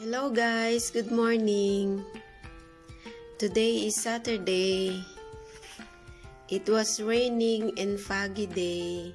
Hello guys, good morning. Today is Saturday. It was raining and foggy day.